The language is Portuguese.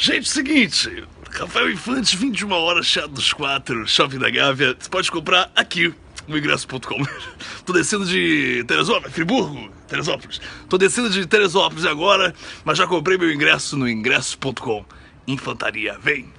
Gente, seguinte, Rafael Infante, 21 horas, chá dos quatro, Shopping da Gávea. Você pode comprar aqui no ingresso.com. Tô descendo de Teresópolis, Friburgo, Teresópolis. Tô descendo de Teresópolis agora, mas já comprei meu ingresso no ingresso.com. Infantaria, vem!